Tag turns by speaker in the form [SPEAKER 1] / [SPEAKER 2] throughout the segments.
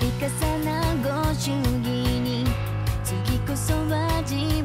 [SPEAKER 1] 度重なご祝儀に次こそは自分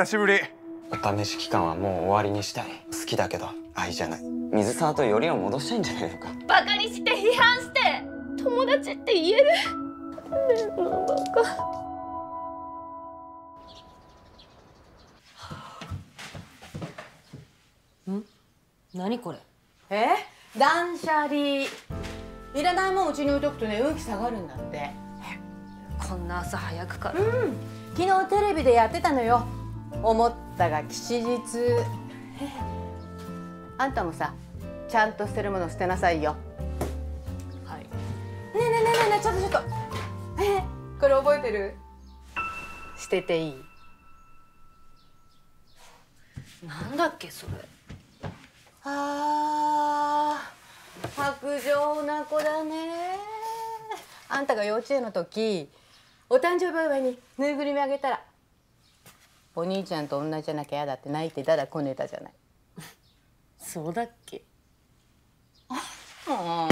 [SPEAKER 2] 久しぶり。
[SPEAKER 3] お試し期間はもう終わりにしたい。好きだけど愛じゃない。水沢とよりを戻したいんじゃないのか。
[SPEAKER 1] バカにして批判して友達って言える？ねえのバカ
[SPEAKER 4] 何これ？
[SPEAKER 5] え？断捨離。いらないもんうちに置いとくとね運気下がるんだって。
[SPEAKER 4] こんな朝早くから、
[SPEAKER 5] 昨日テレビでやってたのよ思ったが吉日。あんたもさちゃんと捨てるもの捨てなさいよ。
[SPEAKER 4] はい。
[SPEAKER 5] ねえねえねえねえちょっとちょっと。えこれ覚えてる？捨てていい？
[SPEAKER 4] なんだっけそれ。
[SPEAKER 5] あー白状な子だね。あんたが幼稚園の時お誕生日お祝いにぬいぐるみあげたらお兄ちゃんと同じじゃなきゃ嫌だって泣いてだだこねたじゃない。
[SPEAKER 4] そうだっけ？
[SPEAKER 5] もう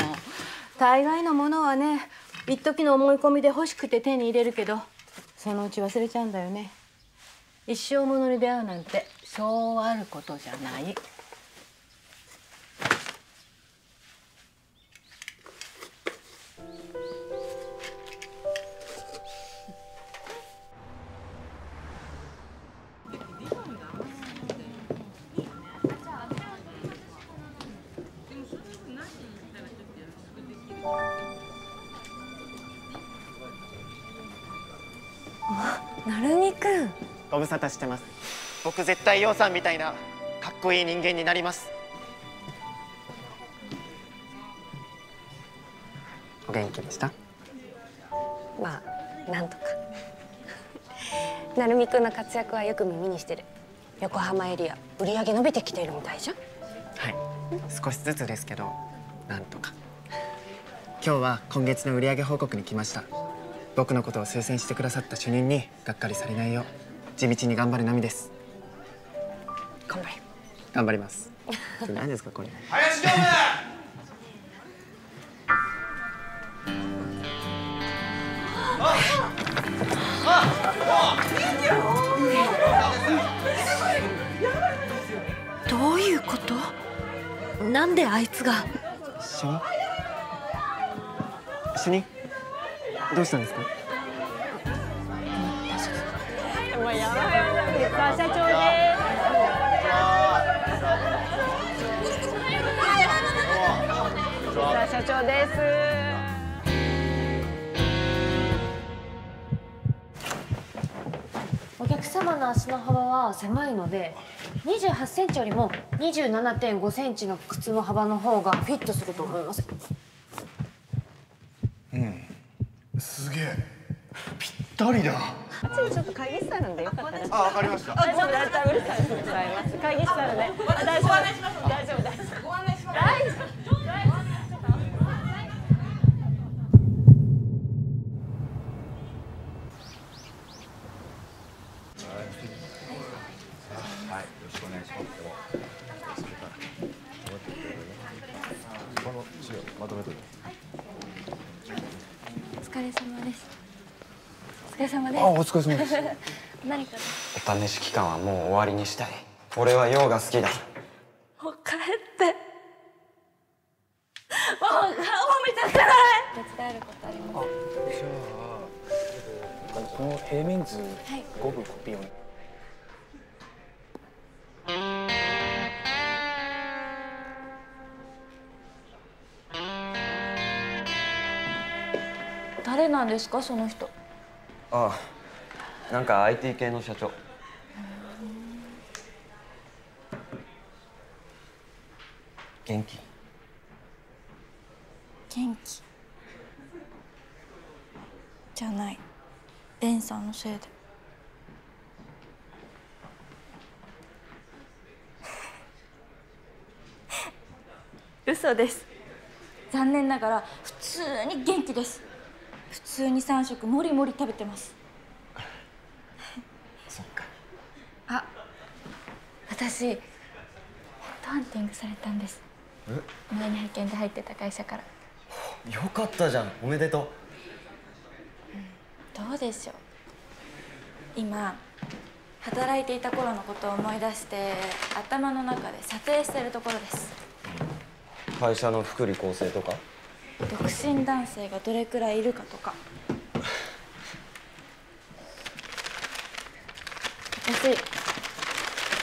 [SPEAKER 5] 大概のものはね一時の思い込みで欲しくて手に入れるけどそのうち忘れちゃうんだよね。一生ものに出会うなんてそうあることじゃない
[SPEAKER 6] ご無沙汰してます。僕絶対陽さんみたいなかっこいい人間になります。
[SPEAKER 3] お元気でした？
[SPEAKER 4] まあなんとか。なるみくんの活躍はよく耳にしてる。横浜エリア売り上げ伸びてきてるみたいじゃん。
[SPEAKER 6] はい。少しずつですけどなんとか。今日は今月の売上報告に来ました僕のことを推薦してくださった主任にがっかりされないよう地道に頑張るのみです。
[SPEAKER 4] 頑張れ。
[SPEAKER 6] 頑張ります。何ですかこれ。
[SPEAKER 2] 林常務
[SPEAKER 4] どういうことなんであいつが
[SPEAKER 6] 主任主任どうしたんですか？
[SPEAKER 5] もうやばいさあ社長です社長ですお客様
[SPEAKER 4] の足の幅は狭いので二十八センチよりも二十七点五センチの靴の幅の方がフィットすると思います。
[SPEAKER 5] げえ。ぴったりだ。
[SPEAKER 4] ちょっと会議室あるんでよかったら。
[SPEAKER 5] あわかりました。
[SPEAKER 4] 大丈夫大丈夫うるさいで。すございます会議室あるんで大丈夫大丈夫大丈夫ご案内します大丈夫
[SPEAKER 7] お疲れ様ですお疲れ様です
[SPEAKER 5] あお疲れ様です。
[SPEAKER 7] 何か
[SPEAKER 3] お試し期間はもう終わりにしたい。俺は陽が好きだ。
[SPEAKER 7] もう帰って。もう顔も見たくない。手伝えることあります。
[SPEAKER 8] じゃあこの平面図
[SPEAKER 7] はい
[SPEAKER 8] 5部コピーを。
[SPEAKER 7] 誰なんですかその人。
[SPEAKER 3] ああなんか IT 系の社長。元気。
[SPEAKER 7] 元気。じゃない。レンさんのせいで。嘘です。残念ながら普通に元気です。普通に3食もりもり食べてます
[SPEAKER 3] そっか
[SPEAKER 7] あ私ヘッドハンティングされたんです。前に派遣で入ってた会社から。
[SPEAKER 3] よかったじゃん。おめでと
[SPEAKER 7] どうでしょう。今働いていた頃のことを思い出して頭の中で査定してるところです。
[SPEAKER 3] う会社の福利厚生とか？
[SPEAKER 7] 独身男性がどれくらいいるかとか。私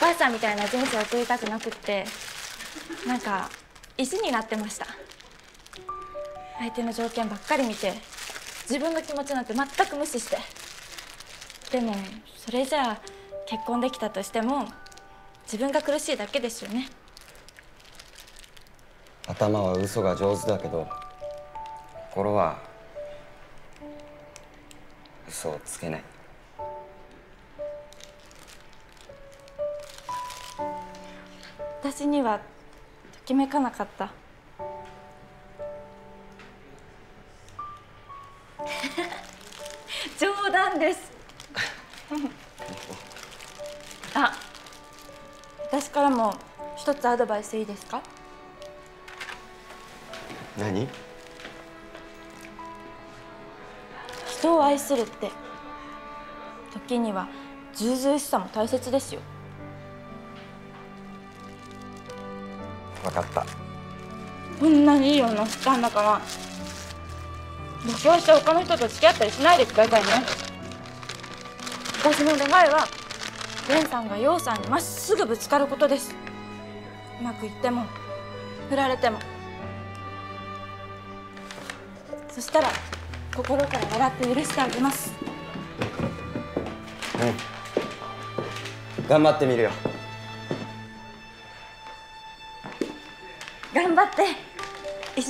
[SPEAKER 7] お母さんみたいな人生を送りたくなくってなんか石になってました。相手の条件ばっかり見て自分の気持ちなんて全く無視して。でもそれじゃあ結婚できたとしても自分が苦しいだけですよね。
[SPEAKER 3] 頭は嘘が上手だけど心は嘘をつけない。
[SPEAKER 7] 私にはときめかなかった。冗談です。あ。私からも一つアドバイスいいですか？
[SPEAKER 3] 何？
[SPEAKER 7] 人を愛するって時にはずうずうしさも大切ですよ
[SPEAKER 3] 分かった。
[SPEAKER 7] こんなにいい女したんだから僕はして他の人と付き合ったりしないでくださいね。私の願いはレンさんがヨウさんにまっすぐぶつかることです。うまくいっても振られても。そしたら心から笑って許してあげます。
[SPEAKER 3] うん。頑張ってみるよ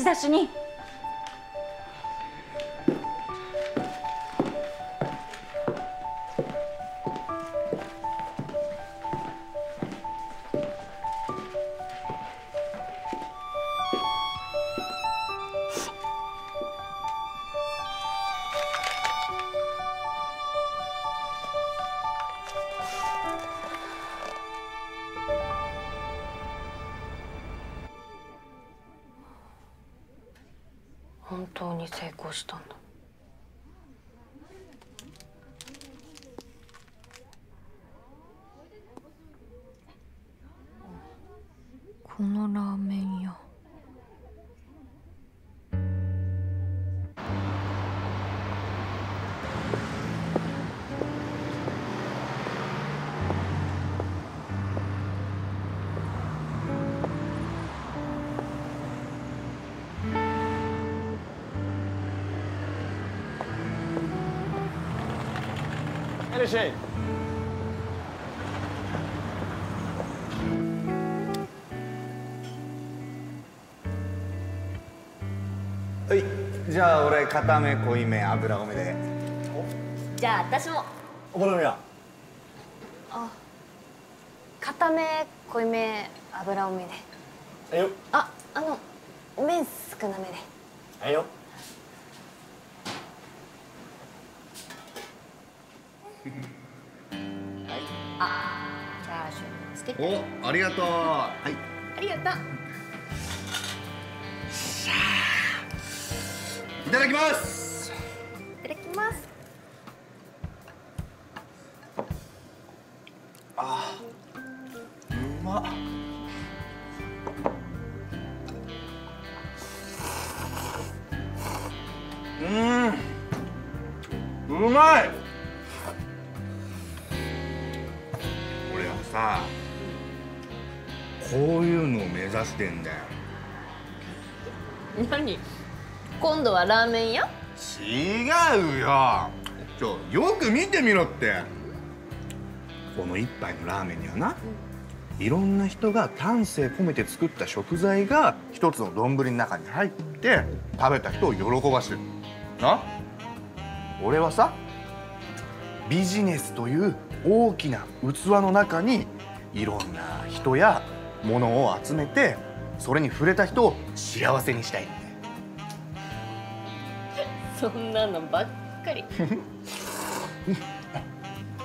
[SPEAKER 4] 私に。
[SPEAKER 2] fishing. Hey, じゃあ俺固め濃いめ油多めで。
[SPEAKER 1] じゃあ私も。
[SPEAKER 2] お好みは。
[SPEAKER 4] あ、固め濃いめ油多めで。
[SPEAKER 2] とう。はい。
[SPEAKER 5] ありがとう。
[SPEAKER 2] いただきます。
[SPEAKER 5] いただきます。
[SPEAKER 2] うまっこういうのを目指してんだよ。
[SPEAKER 1] 何？今度はラーメン屋？
[SPEAKER 2] 違うよ。ちょよく見てみろって。この一杯のラーメンにはな、いろんな人が丹精込めて作った食材が一つの丼の中に入って食べた人を喜ばしてる。な？俺はさビジネスという大きな器の中にいろんな人や物を集めてそれに触れた人を幸せにしたい。んだよ
[SPEAKER 1] そんなのばっかり。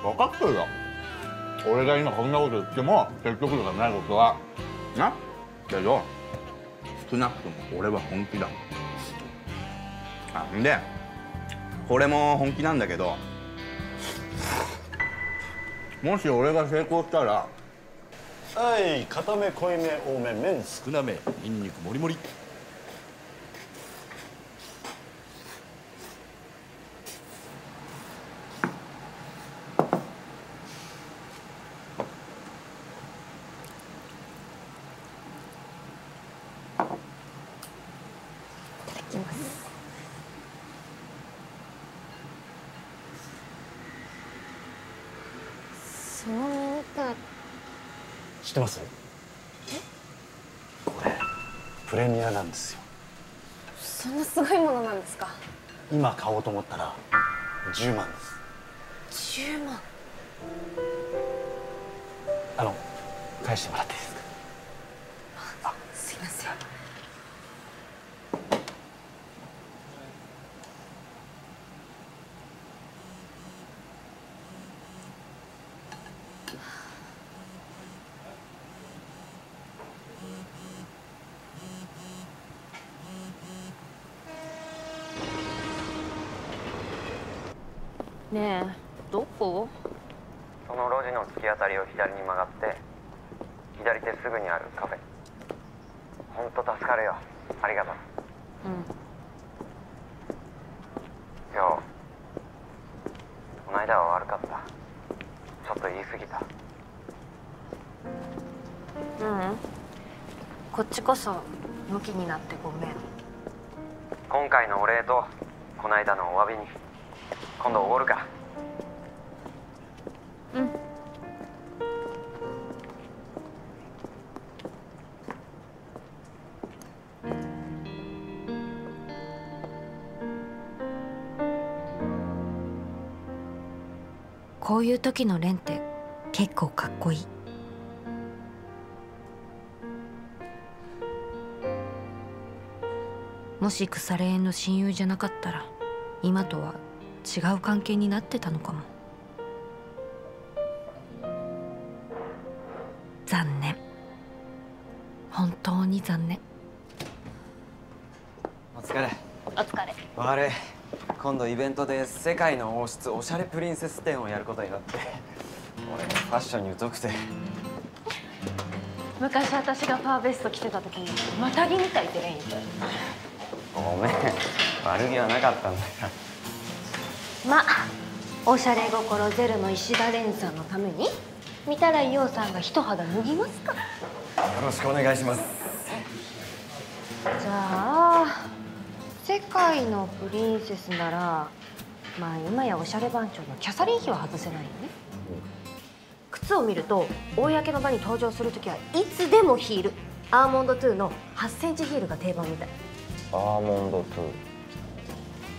[SPEAKER 2] 分かってるよ。俺が今こんなこと言っても説得力がないことは。な？けど少なくとも俺は本気だ。あんでこれも本気なんだけど。もし俺が成功したら
[SPEAKER 9] はい固め濃いめ多め麺少なめニンニクもりもり
[SPEAKER 4] いただきますその麺って
[SPEAKER 9] 知ってます？これプレミアなんですよ。
[SPEAKER 4] そんなすごいものなんですか？
[SPEAKER 9] 今買おうと思ったら10万です。
[SPEAKER 4] 10万。
[SPEAKER 9] あの返してもらっていいですか
[SPEAKER 4] すいません
[SPEAKER 1] ねえどこ
[SPEAKER 3] その路地の突き当たりを左に曲がって左手すぐにあるカフェほんと助かるよありがとう
[SPEAKER 1] うん
[SPEAKER 3] 今日この間は悪かったちょっと言い過ぎた
[SPEAKER 4] ううんこそムキになってごめん。
[SPEAKER 3] 今回のお礼とこの間のお詫びに。今度おごるか。
[SPEAKER 1] うん。
[SPEAKER 4] こういう時のレンって結構かっこいいもし腐れ縁の親友じゃなかったら今とは違う関係になってたのかも。残念。本当に残念。
[SPEAKER 3] お疲れ。
[SPEAKER 1] お疲れ。
[SPEAKER 3] 悪い。今度イベントで世界の王室おしゃれプリンセス展をやることになって。俺ファッションに疎くて。
[SPEAKER 4] 昔私がファーベスト着てた時にまたぎみたいってレイン
[SPEAKER 3] ごめん。悪気はなかったんだよ。
[SPEAKER 4] まおしゃれ心ゼロの石田蓮さんのために見たら伊代さんが一肌脱ぎますか。ら
[SPEAKER 3] よろしくお願いします。
[SPEAKER 4] じゃあ世界のプリンセスならまあ今やおしゃれ番長のキャサリン妃は外せないよね。靴を見ると公の場に登場する時はいつでもヒール。アーモンド2の8センチヒールが定番みたい
[SPEAKER 3] アーモンド2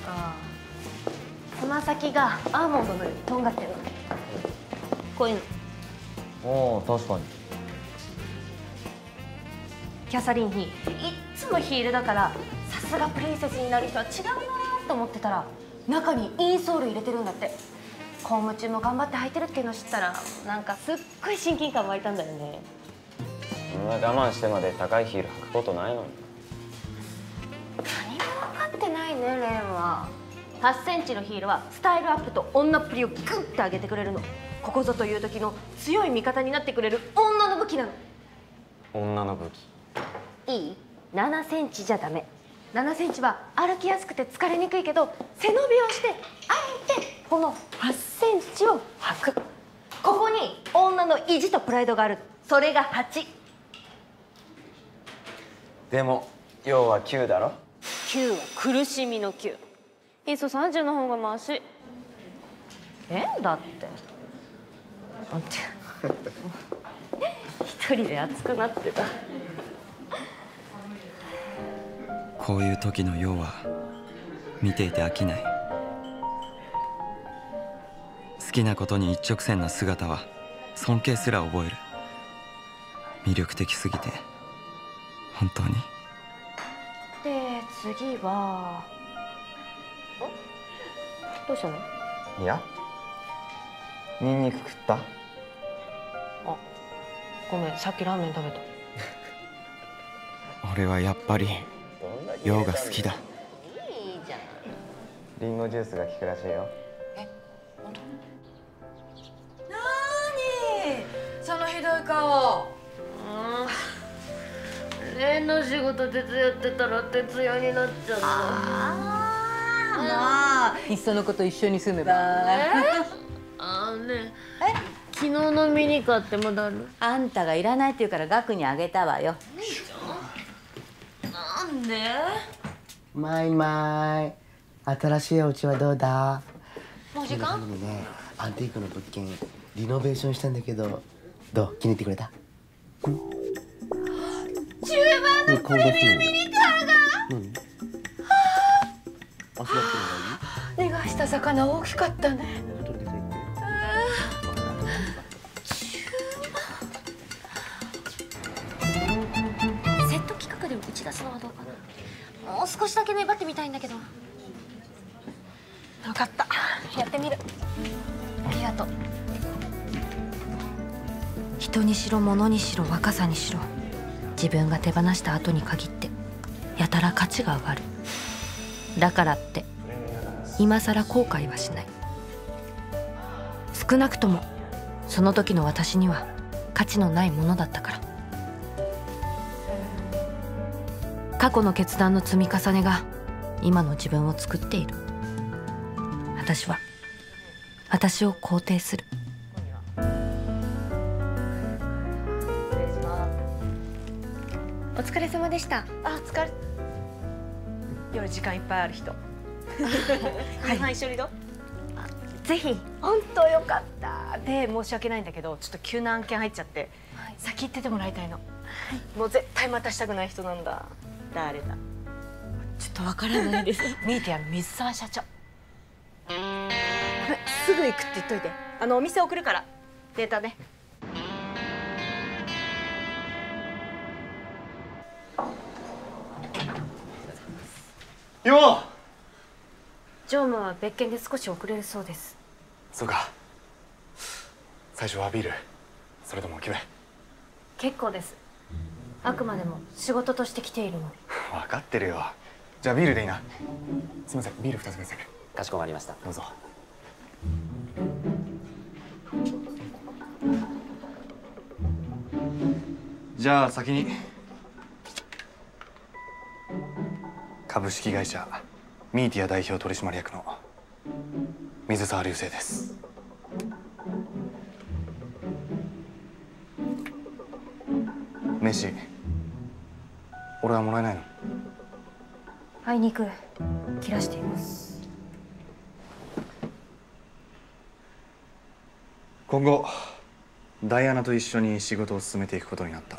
[SPEAKER 4] ああつま先がアーモンドのようにとんがってるの。こういうの
[SPEAKER 3] おお確かに。
[SPEAKER 4] キャサリンヒいっつもヒールだからさすがプリンセスになる人は違うなと思ってたら中にインソール入れてるんだって。公務中も頑張って履いてるっていうのを知ったらなんかすっごい親近感湧いたんだよね。
[SPEAKER 3] そんな我慢してまで高いヒール履くことないのに
[SPEAKER 4] ねレンは。8センチのヒールはスタイルアップと女っぷりをグッて上げてくれるの。ここぞという時の強い味方になってくれる女の武器なの。
[SPEAKER 3] 女の武器。
[SPEAKER 4] いい？7センチじゃダメ。7センチは歩きやすくて疲れにくいけど背伸びをしてあえてこの8センチを履く。ここに女の意地とプライドがある。それが8
[SPEAKER 3] でも要は9だろ
[SPEAKER 4] 9は苦しみの9いっそ30の方がマシえ？だって。待って。一人で熱くなってた。
[SPEAKER 10] こういう時の陽は見ていて飽きない。好きなことに一直線な姿は尊敬すら覚える。魅力的すぎて本当に。
[SPEAKER 4] 次はんどうしたの？
[SPEAKER 3] いやニンニク食った？
[SPEAKER 4] あごめんさっきラーメン食べた。
[SPEAKER 10] 俺はやっぱり陽が好きだ。
[SPEAKER 4] いいじゃん。
[SPEAKER 3] リンゴジュースが効くらしいよ。
[SPEAKER 5] なーに？そのひどい顔
[SPEAKER 4] 例の仕事手伝ってたら徹夜になっちゃった
[SPEAKER 5] まあ。いっそのこと一緒に住めば。
[SPEAKER 4] あーね昨日のミニカってまだある？
[SPEAKER 5] あんたがいらないって言うから額にあげたわよ。
[SPEAKER 4] なんで？
[SPEAKER 11] マイマイ新しいお家はどうだ？
[SPEAKER 4] もう時間？
[SPEAKER 11] にねアンティークの物件リノベーションしたんだけどどう？気に入ってくれた？中盤のプレミアミニカーが。何？足だってのがいい
[SPEAKER 5] 逃がした魚大きかったね。
[SPEAKER 11] 取ってきて
[SPEAKER 4] セット企画で打ち出すのはどうかな。もう少しだけ粘ってみたいんだけど。分かった。やってみる。ありがとう。人にしろ物にしろ若さにしろ自分が手放した後に限ってやたら価値が上がる。だからって今さら後悔はしない。少なくともその時の私には価値のないものだったから。過去の決断の積み重ねが今の自分を作っている。私は私を肯定する。疲れ様でした。
[SPEAKER 5] あ疲れ。夜時間いっぱいある人。
[SPEAKER 4] 夕飯一緒にどぜひ。
[SPEAKER 5] 本当よかった。で申し訳ないんだけどちょっと急な案件入っちゃって、先行っててもらいたいの、もう絶対待たしたくない人なんだ。誰だ。
[SPEAKER 4] ちょっとわからないです。
[SPEAKER 5] ミーティアの水沢社長。すぐ行くって言っといて。あのお店送るから。データね
[SPEAKER 2] よ
[SPEAKER 4] 常務は別件で少し遅れるそうです。
[SPEAKER 2] そうか。最初はビール。それとも決め。
[SPEAKER 4] 結構です。あくまでも仕事として来ているの。で
[SPEAKER 2] 分かってるよ。じゃあビールでいいな。すいません。ビール2つください。
[SPEAKER 3] かしこまりました。
[SPEAKER 2] どうぞ。じゃあ先に株式会社ミーティア代表取締役の水沢流星です。飯俺はもらえないの？
[SPEAKER 4] あいにく切らしています。
[SPEAKER 2] 今後ダイアナと一緒に仕事を進めていくことになった。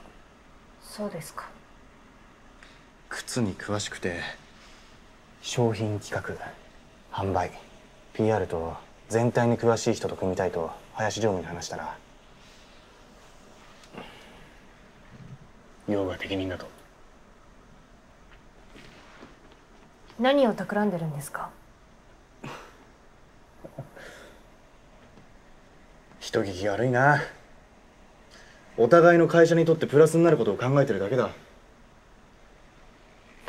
[SPEAKER 4] そうですか。
[SPEAKER 2] 靴に詳しくて
[SPEAKER 8] 商品企画販売 PR と全体に詳しい人と組みたいと林常務に話したら。用が適任だと。
[SPEAKER 4] 何を企んでるんですか？
[SPEAKER 8] 人聞き悪いな。お互いの会社にとってプラスになることを考えてるだけだ。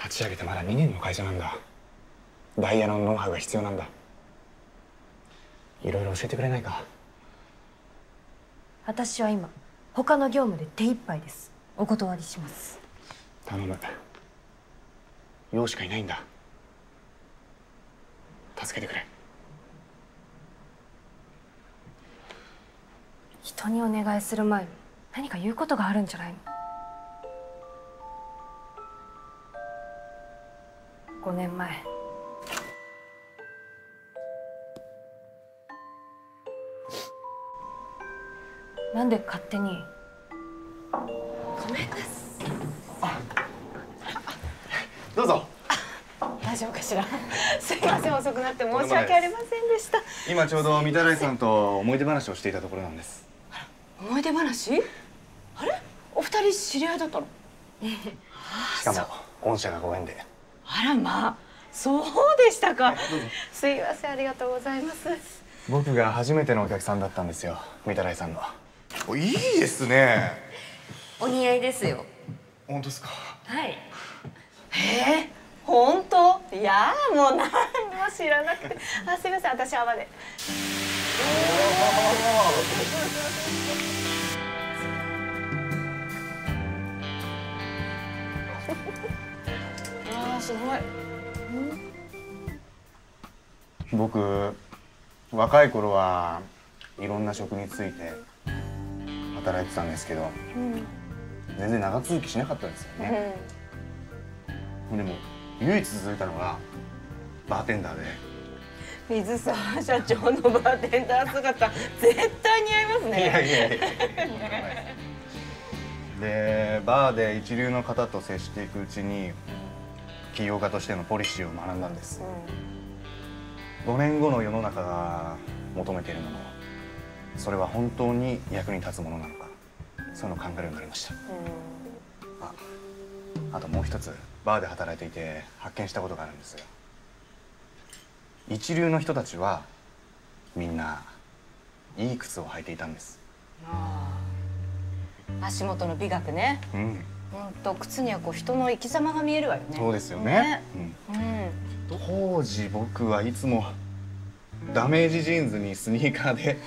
[SPEAKER 8] 立ち上げてまだ2年の会社なんだダイヤのノウハウが必要なんだ。いろいろ教えてくれないか？
[SPEAKER 4] 私は今他の業務で手一杯です。お断りします。
[SPEAKER 8] 頼む。用しかいないんだ。助けてくれ。
[SPEAKER 4] 人にお願いする前に何か言うことがあるんじゃないの？5年前なんで勝手に？
[SPEAKER 5] ごめんなさい。
[SPEAKER 8] どうぞ。
[SPEAKER 5] 大丈夫かしら？すいません遅くなって申し訳ありませんでした。
[SPEAKER 8] 今ちょうど御手洗さんと思い出話をしていたところなんです。
[SPEAKER 5] 思い出話？あれ？お二人知り合いだったの？
[SPEAKER 8] しかも御社がご縁で。
[SPEAKER 5] あらまあそうでしたか。すいませんありがとうございます。
[SPEAKER 8] 僕が初めてのお客さんだったんですよ御手洗さんの
[SPEAKER 2] おいいですね。
[SPEAKER 4] お似合いですよ。
[SPEAKER 2] 本当ですか？
[SPEAKER 4] はい。
[SPEAKER 5] えー、本当？いやもう何も知らなくて。あすいません私泡で。あーすごい。
[SPEAKER 8] 僕若い頃はいろんな職に就いて働いてたんですけど全然長続きしなかったですよね、でも唯一続いたのがバーテンダーで。
[SPEAKER 5] 水沢社長のバーテンダー姿絶対似合いますね。
[SPEAKER 8] いやいやいや。でバーで一流の方と接していくうちに起業家としてのポリシーを学んだんです、5年後の世の中が求めているものそれは本当に役に立つものなのかそういうのを考えるようになりました、ああともう一つバーで働いていて発見したことがあるんですよ。一流の人たちはみんないい靴を履いていたんです。
[SPEAKER 5] 足元の美学ね。
[SPEAKER 8] うん。
[SPEAKER 5] 本当靴にはこう人の生き様が見えるわよね。
[SPEAKER 8] そうですよね。
[SPEAKER 5] うん。
[SPEAKER 8] うん、当時僕はいつもダメージジーンズにスニーカーで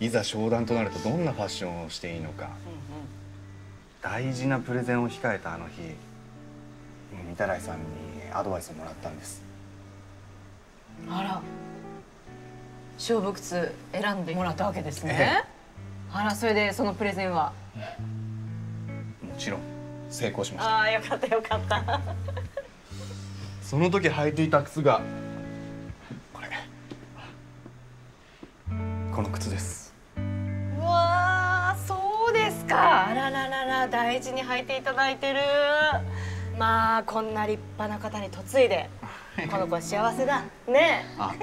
[SPEAKER 8] いざ商談となるとどんなファッションをしていいのか。大事なプレゼンを控えたあの日御手洗さんにアドバイスをもらったんです。
[SPEAKER 5] あら。勝負靴選んでもらったわけです
[SPEAKER 8] え
[SPEAKER 5] ねあらそれでそのプレゼンは？
[SPEAKER 8] もちろん成功しました。
[SPEAKER 5] ああよかったよかった。
[SPEAKER 8] その時履いていた靴がこれ。この靴です
[SPEAKER 5] か。あらららら大事に履いていただいてる。まあこんな立派な方に嫁いでこの子は幸せだ。ね。
[SPEAKER 8] あ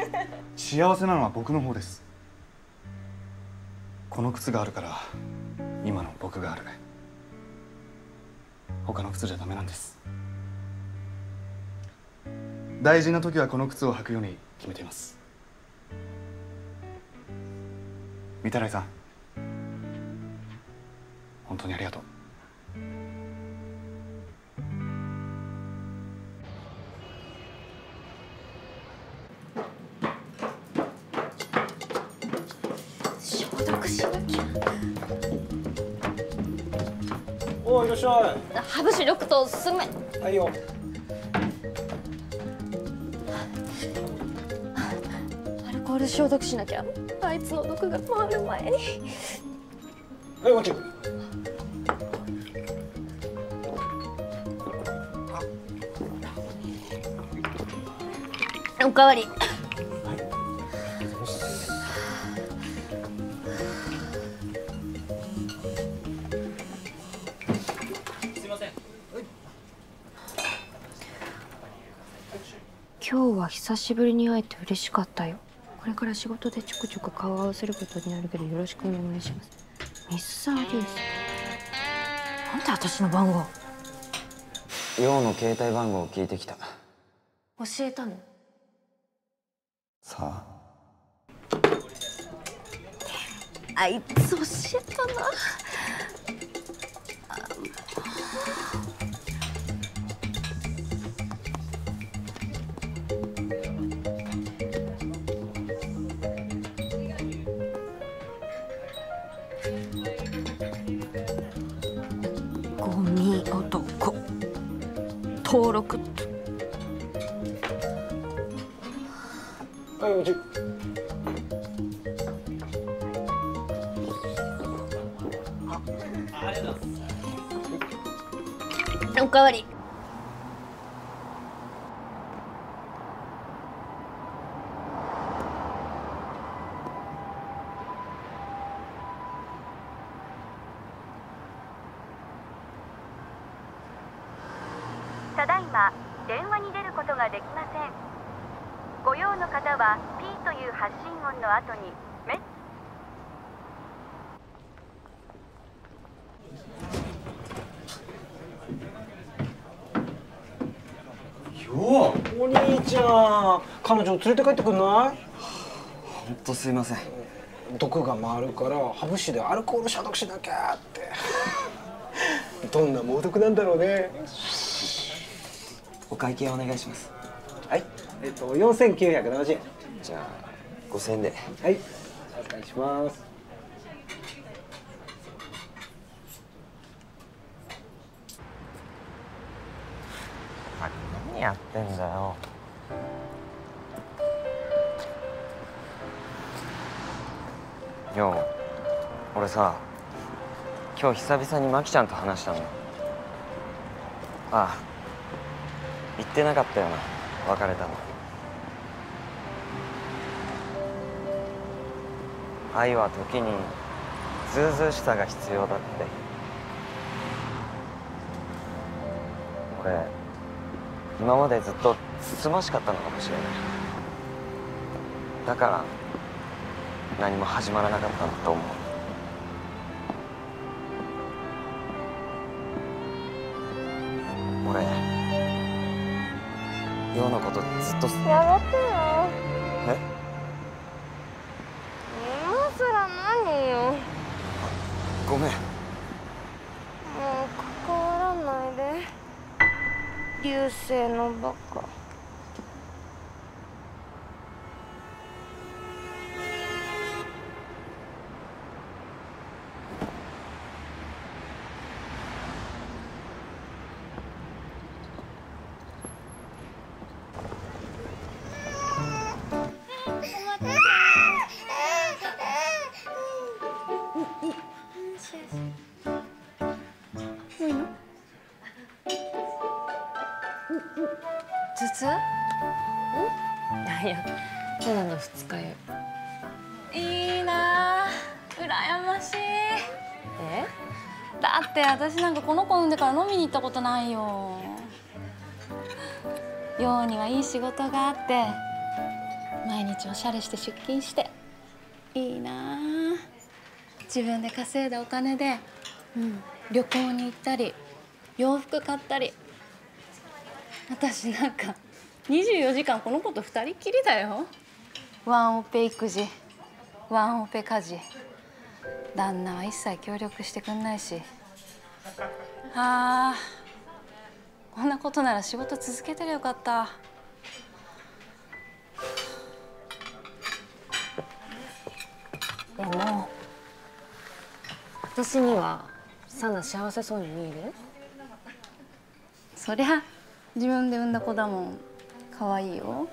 [SPEAKER 8] 幸せなのは僕の方です。この靴があるから今の僕がある。他の靴じゃダメなんです。大事な時はこの靴を履くように決めています。御手洗さん本当にありがとう。
[SPEAKER 4] 消毒しなき。ゃ
[SPEAKER 12] おいらっしゃ
[SPEAKER 4] ハブ視力とすめ
[SPEAKER 12] い。はいよ。
[SPEAKER 4] アルコール消毒しなきゃ。あいつの毒が回る前に。
[SPEAKER 12] はいこっち
[SPEAKER 4] おかわり。
[SPEAKER 12] すいません。
[SPEAKER 4] 今日は久しぶりに会えて嬉しかったよ。これから仕事でちょくちょく顔を合わせることになるけどよろしくお願いします。ミスサーデュースなんで私の番号？
[SPEAKER 3] 陽の携帯番号を聞いてきた。
[SPEAKER 4] 教えたの？
[SPEAKER 3] さ
[SPEAKER 4] あ。いつ教えたなゴミ男。登録
[SPEAKER 12] はい。おじ
[SPEAKER 4] おかわり
[SPEAKER 13] ただいま電話に出ることができませんご用の方は P という発信音の後にメ
[SPEAKER 12] よお兄ちゃん彼女連れて帰ってくんない？
[SPEAKER 3] ほんとすいません。
[SPEAKER 12] 毒が回るからハブ酒でアルコール消毒しなきゃって。どんな猛毒なんだろうね。
[SPEAKER 3] お会計お願いします。
[SPEAKER 12] はい。えっと4970円。
[SPEAKER 3] じゃあ5000円で。
[SPEAKER 12] はい。お願いします
[SPEAKER 3] さ今日久々にマキちゃんと話したの。ああ言ってなかったよな別れたの。愛は時にずうずうしさが必要だって。俺今までずっとつつましかったのかもしれない。だから何も始まらなかったんだと思う。っ
[SPEAKER 4] て
[SPEAKER 14] 私なんかこの子産んでから飲みに行ったことないよ。ようにはいい仕事があって毎日おしゃれして出勤していいな自分で稼いだお金で、うん、旅行に行ったり洋服買ったり。私なんか24時間この子と二人きりだよ。ワンオペ育児ワンオペ家事。旦那は一切協力してくんないし。あーこんなことなら仕事続けてりゃよかった。
[SPEAKER 4] でも私にはサナ幸せそうに見える？
[SPEAKER 14] そりゃ自分で産んだ子だもん。可愛いよ。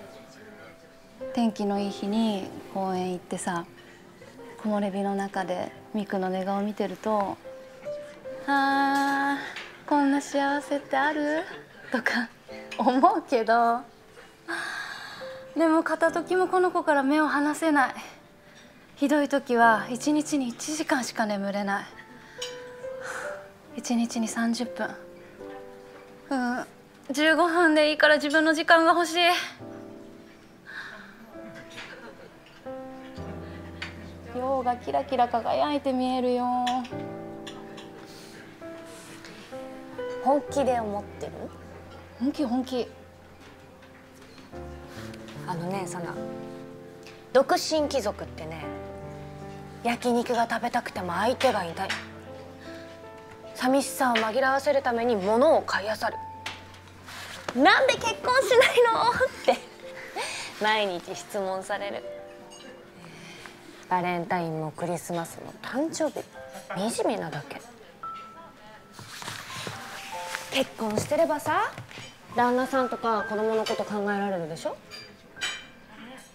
[SPEAKER 14] 天気のいい日に公園行ってさ木漏れ日の中でミクの寝顔見てると「あこんな幸せってある？とか思うけど。でも片時もこの子から目を離せない。ひどい時は一日に1時間しか眠れない。一日に30分。うん15分でいいから自分の時間が欲しい。用がキラキラ輝いて見えるよ。
[SPEAKER 4] 本気で思ってる？
[SPEAKER 14] 本気本気。
[SPEAKER 4] あのねサナ独身貴族ってね焼肉が食べたくても相手がいない。寂しさを紛らわせるために物を買い漁る。なんで結婚しないの？って。毎日質問される。バレンタインもクリスマスも誕生日。惨めなだけ結婚してればさ旦那さんとか子供のこと考えられるでしょ？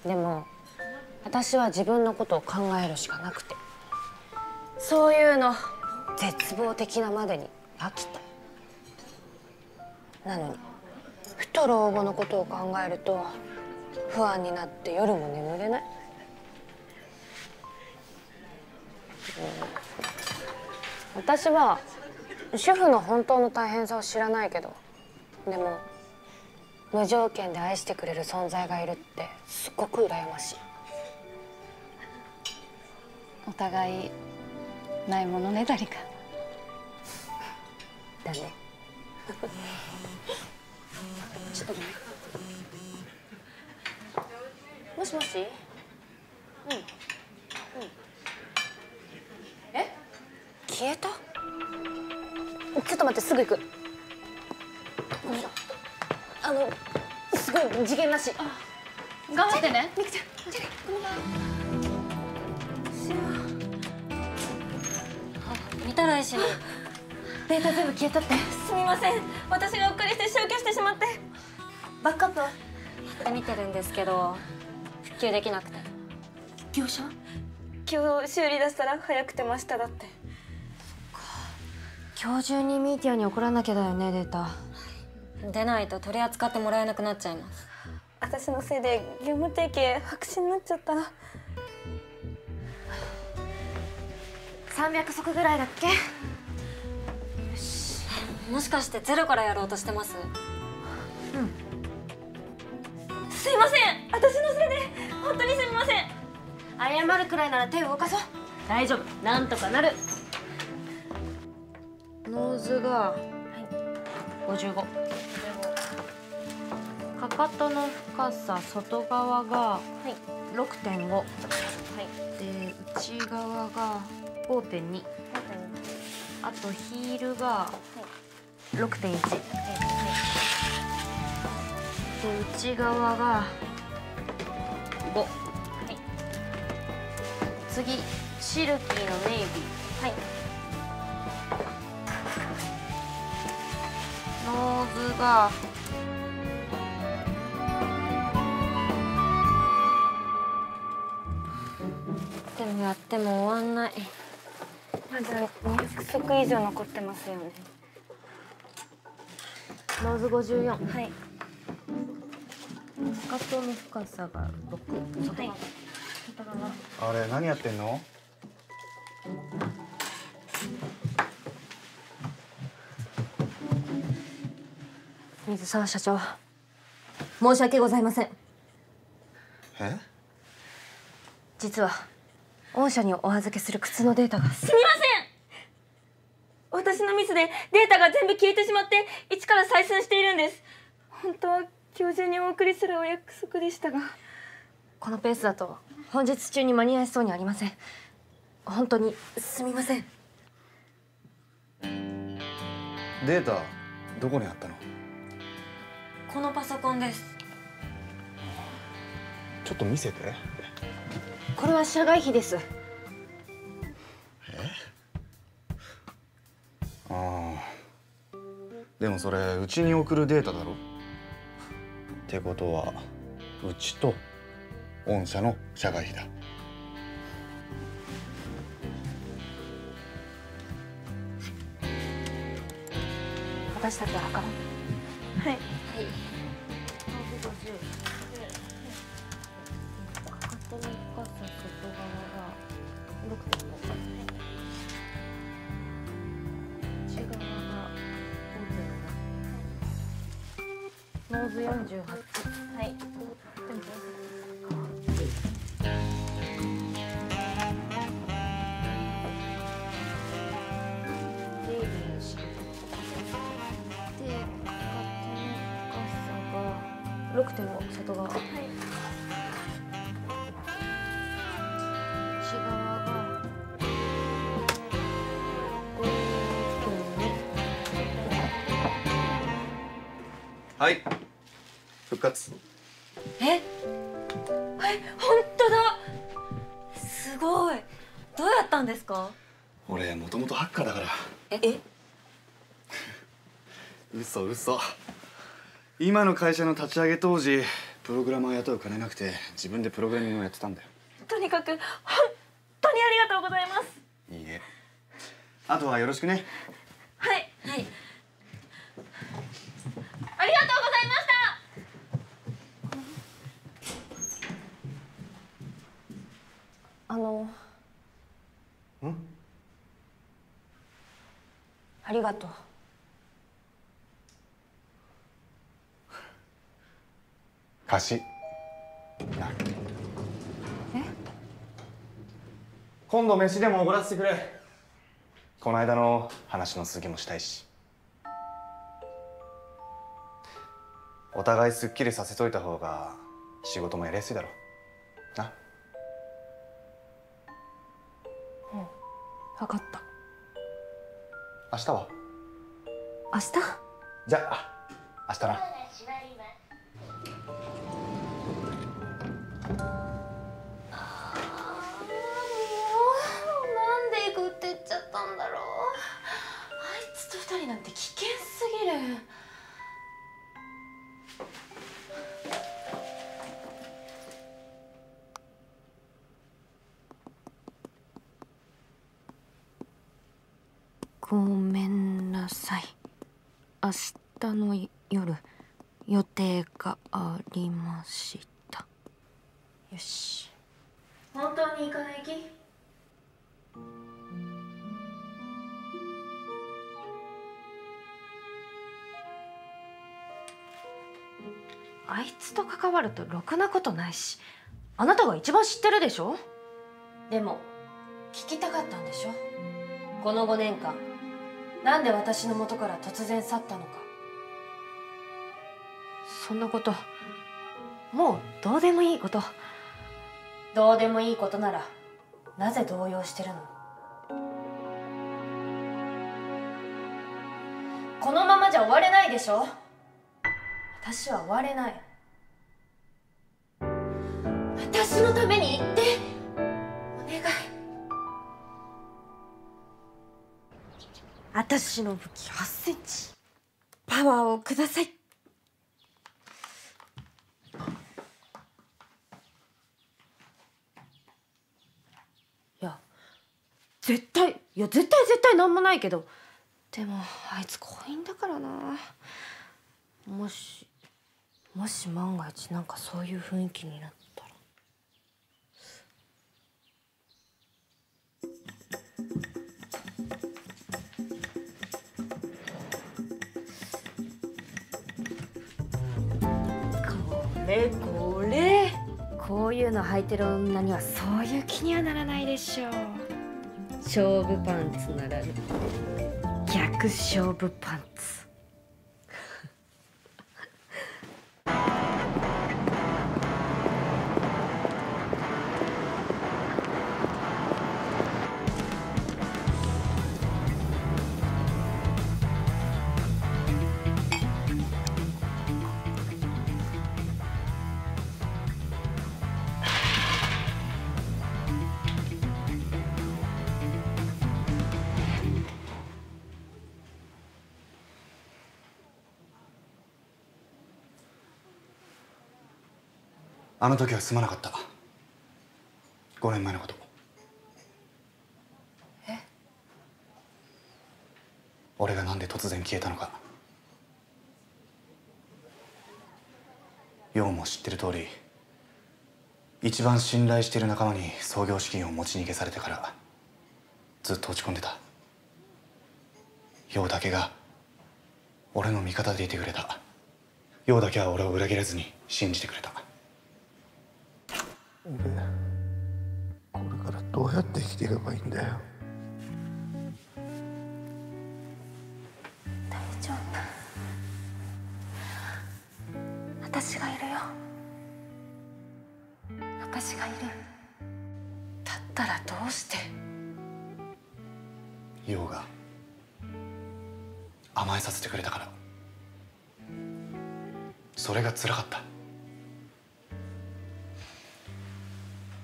[SPEAKER 4] でも私は自分のことを考えるしかなくて。そういうの絶望的なまでに飽きた。なのにふと老後のことを考えると不安になって夜も眠れない、うん、私は主婦の本当の大変さを知らないけどでも無条件で愛してくれる存在がいるってすっごく羨ましい。
[SPEAKER 14] お互いないものねだりか。
[SPEAKER 4] だね。ちょっとごめん。もしもし？うん。うん。え？消えた？ちょっと待ってすぐ行く。あのすごい次元なし。
[SPEAKER 14] 頑張ってね。
[SPEAKER 4] みくちゃんじゃあね。ご
[SPEAKER 7] 見たらいし。に
[SPEAKER 4] データ全部消えたって。
[SPEAKER 7] すみません。私がうっかりして消去してしまって。
[SPEAKER 4] バックアップは？
[SPEAKER 7] やってみてるんですけど復旧できなくて。
[SPEAKER 4] 業者
[SPEAKER 7] 今日修理出したら早くて真下だって
[SPEAKER 4] 今日中にミーティアに送らなきゃだよねデータ。
[SPEAKER 7] 出ないと取り扱ってもらえなくなっちゃいます。私のせいで業務提携白紙になっちゃった。
[SPEAKER 4] 300足ぐらいだっけ？
[SPEAKER 7] もしかしてゼロからやろうとしてます？
[SPEAKER 4] うん。
[SPEAKER 7] すいません。私のせいで。本当にすみません。
[SPEAKER 4] 謝るくらいなら手を動かそう。大丈夫。なんとかなるノーズが、55かかとの深さ外側が6.5、で内側が5.2あとヒールが6.1、で内側が5、次シルキーのネイビー。はいノーズが。
[SPEAKER 7] でもやっても終わんない。まだ200足以上残ってますよね。
[SPEAKER 4] ノーズ54
[SPEAKER 7] はい。
[SPEAKER 4] かかとの深さが6外側外側
[SPEAKER 8] あれ何やってんの？
[SPEAKER 4] 水沢社長。申し訳ございません。
[SPEAKER 8] え？
[SPEAKER 4] 実は御社にお預けする靴のデータが。
[SPEAKER 7] すみません。私のミスでデータが全部消えてしまって一から採寸しているんです。本当は今日中にお送りするお約束でしたが。
[SPEAKER 4] このペースだと本日中に間に合いそうにありません。本当にすみません。
[SPEAKER 8] データどこにあったの？
[SPEAKER 7] このパソコンです。
[SPEAKER 8] ちょっと見せて。
[SPEAKER 4] これは社外費です。
[SPEAKER 8] ああ。でもそれうちに送るデータだろ？ってことはうちと御社の社外費だ。
[SPEAKER 4] 私たちは測ろう
[SPEAKER 7] はい
[SPEAKER 4] ノーズ四十八はい六点五外側。はい。内側が五点二。
[SPEAKER 8] はい。活？
[SPEAKER 7] え？え本当だ。すごい。どうやったんですか？
[SPEAKER 8] 俺もともとハッカーだから。
[SPEAKER 7] え？え？
[SPEAKER 8] 嘘嘘。今の会社の立ち上げ当時プログラマー雇う金なくて自分でプログラミングをやってたんだよ。
[SPEAKER 7] とにかく本当にありがとうございます。
[SPEAKER 8] いいえ。あとはよろしくね。
[SPEAKER 7] はいはい。ありがとうございました
[SPEAKER 4] あの
[SPEAKER 8] ん？
[SPEAKER 4] ありがとう。
[SPEAKER 8] 貸し。な。
[SPEAKER 4] え？
[SPEAKER 8] 今度飯でもおごらせてくれ。この間の話の続きもしたいし。お互いすっきりさせといた方が仕事もやりやすいだろな
[SPEAKER 4] 分かった。
[SPEAKER 8] 明日は？
[SPEAKER 4] 明日？
[SPEAKER 8] じゃあ明日な。
[SPEAKER 4] なんで行くって言っちゃったんだろう。あいつと二人なんて危険すぎるごめんなさい。明日の夜予定がありました。よし。
[SPEAKER 7] 本当に行かない気？
[SPEAKER 4] あいつと関わるとろくなことないしあなたが一番知ってるでしょ？でも聞きたかったんでしょ？この5年間なんで私の元から突然去ったのか。そんなこともうどうでもいいこと。どうでもいいことならなぜ動揺してるの？このままじゃ終われないでしょ？私は終われない。私のために言って私の武器8センチ。パワーをください。いや絶対いや絶対絶対なんもないけど。でもあいつ強引だからな。もしもし万が一なんかそういう雰囲気になったらこれこれ。こういうの履いてる女にはそういう気にはならないでしょう。勝負パンツならぬ。逆勝負パンツ
[SPEAKER 8] あの時はすまなかった。5年前のこと。
[SPEAKER 4] え？
[SPEAKER 8] 俺がなんで突然消えたのか。陽も知ってる通り一番信頼している仲間に創業資金を持ち逃げされてからずっと落ち込んでた。陽だけが俺の味方でいてくれた。陽だけは俺を裏切らずに信じてくれた
[SPEAKER 15] 俺これからどうやって生きていけばいいんだよ？
[SPEAKER 4] 大丈夫。私がいるよ。私がいる。だったらどうして？
[SPEAKER 8] 陽が甘えさせてくれたから。それが辛かった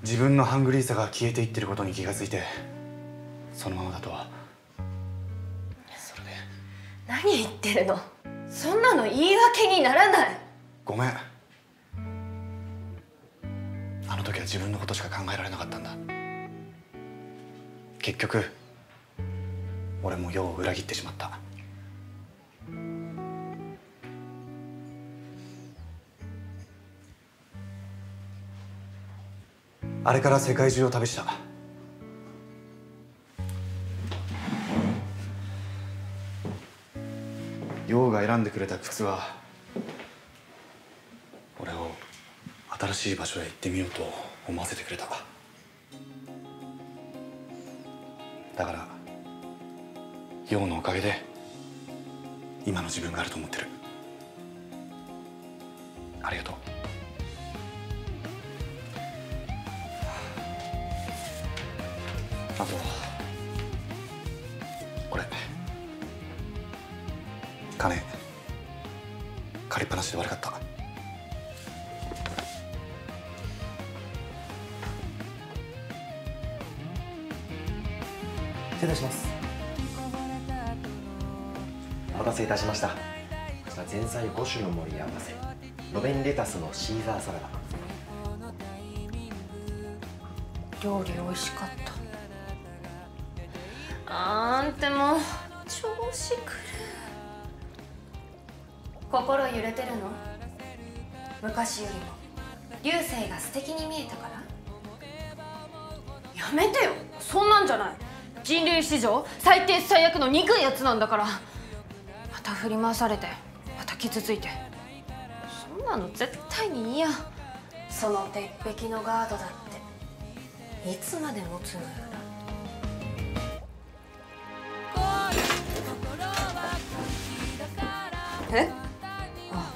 [SPEAKER 8] 自分のハングリーさが消えていってることに気がついてそのままだと。は
[SPEAKER 4] 何言ってるの？そんなの言い訳にならない。
[SPEAKER 8] ごめん。あの時は自分のことしか考えられなかったんだ。結局俺も陽を裏切ってしまったあれから世界中を旅した。陽が選んでくれた靴は俺を新しい場所へ行ってみようと思わせてくれた。だから陽のおかげで今の自分があると思ってる。ありがとう。あとこれ金借りっぱなしで悪かった。
[SPEAKER 11] 失礼します。お待たせいたしました。こちら前菜5種の盛り合わせ。ロベンレタスのシーザーサラダ。
[SPEAKER 4] 料理美味しかったっても調子くる心揺れてるの？昔よりも。流星が素敵に見えたから？やめてよ。そんなんじゃない。人類史上最低最悪の憎いやつなんだから。また振り回されてまた傷ついて。そんなの絶対に嫌。その鉄壁のガードだって。いつまで持つのよ。え？あ。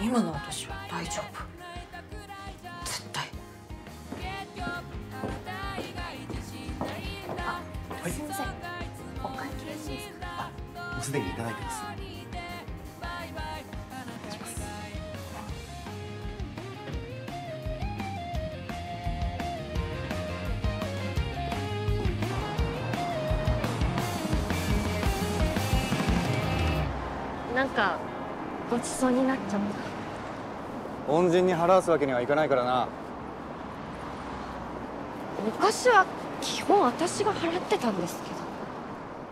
[SPEAKER 4] 今の私は大丈夫。そうになっちゃった。
[SPEAKER 8] 恩人に払わすわけにはいかないからな。
[SPEAKER 4] 昔は基本私が払ってたんですけど。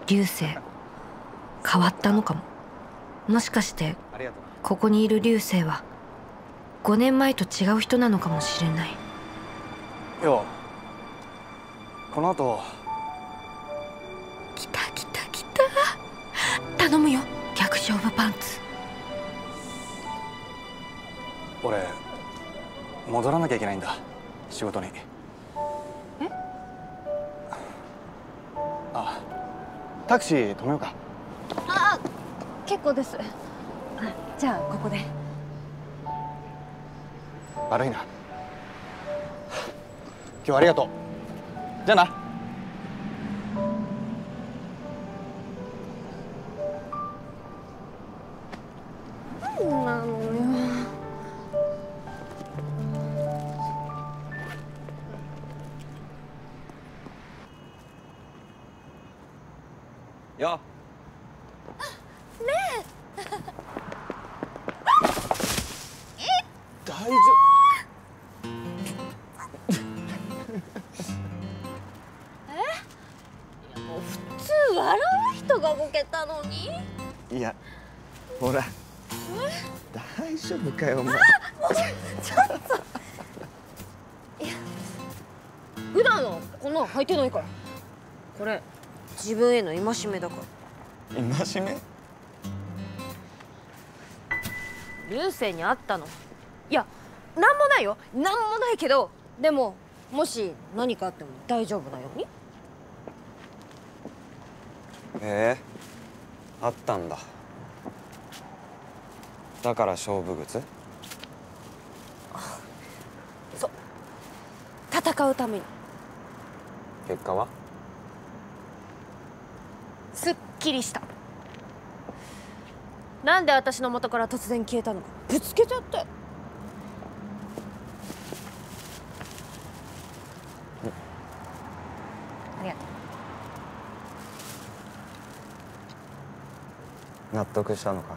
[SPEAKER 4] 流星変わったのかも。もしかして
[SPEAKER 8] ありがとう
[SPEAKER 4] ここにいる流星は5年前と違う人なのかもしれない。
[SPEAKER 8] よこの後戻らなきゃいけないんだ。仕事に。
[SPEAKER 4] え？
[SPEAKER 8] あタクシー止めようか。
[SPEAKER 4] あ結構です。あじゃあここで。
[SPEAKER 8] 悪いな。今日はありがとう。じゃあな。
[SPEAKER 4] なんなのよ。
[SPEAKER 10] よ
[SPEAKER 11] かよお前。
[SPEAKER 4] もうちょっと。いや普段はこんなの履いてないから。これ。自分への戒めだから。
[SPEAKER 8] 戒め？
[SPEAKER 4] 流星に会ったの。いやなんもないよ。なんもないけどでももし何かあっても大丈夫なように
[SPEAKER 10] へえあったんだ
[SPEAKER 3] だから勝負靴？
[SPEAKER 16] そう。戦うために。
[SPEAKER 3] 結果は？
[SPEAKER 16] すっきりした。なんで私の元から突然消えたのか。ぶつけちゃって。ありがと
[SPEAKER 3] 納得したのか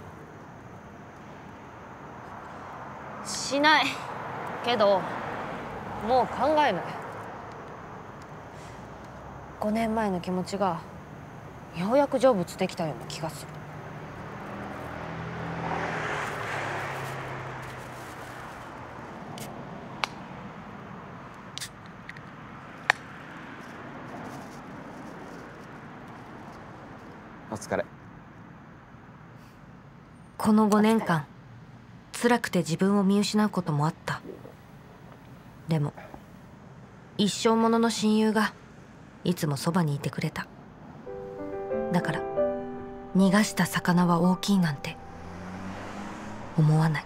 [SPEAKER 16] うしない。けどもう考えない。5年前の気持ちがようやく成仏できたような気がする。
[SPEAKER 3] お疲れ。
[SPEAKER 16] この5年間辛くて自分を見失うこともあった。でも一生ものの親友がいつもそばにいてくれた。だから逃がした魚は大きいなんて思わない。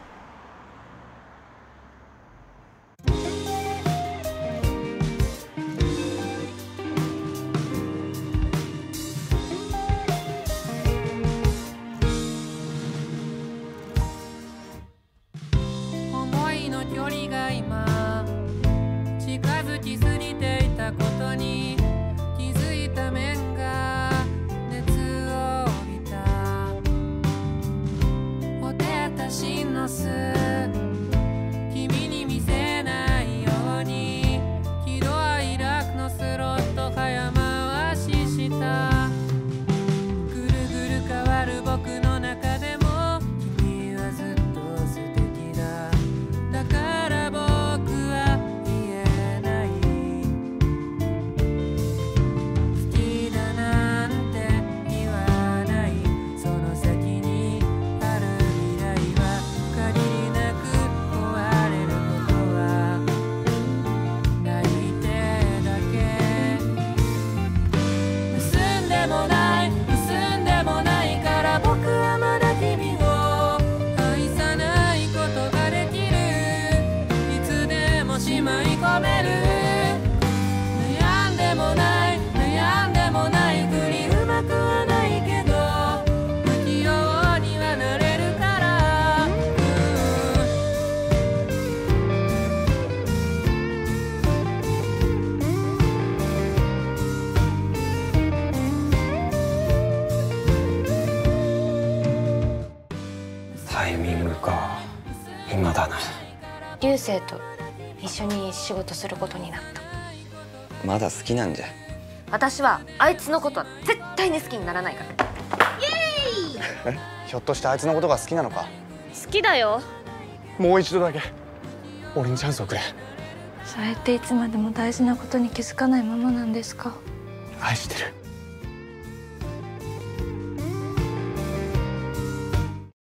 [SPEAKER 16] 流星と一緒に仕事することになった。
[SPEAKER 3] まだ好きなんじゃ。
[SPEAKER 16] 私はあいつのことは絶対に好きにならないから。
[SPEAKER 8] え ひょっとしてあいつのことが好きなのか？
[SPEAKER 16] 好きだよ。
[SPEAKER 8] もう一度だけ。俺にチャンスをくれ。
[SPEAKER 7] それっていつまでも大事なことに気づかないままなんですか？
[SPEAKER 8] 愛してる